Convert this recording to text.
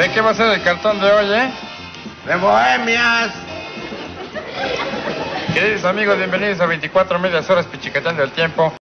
¿De qué va a ser el cartón de hoy, eh? De bohemias. Queridos amigos, bienvenidos a 24 medias horas pichicateando el tiempo.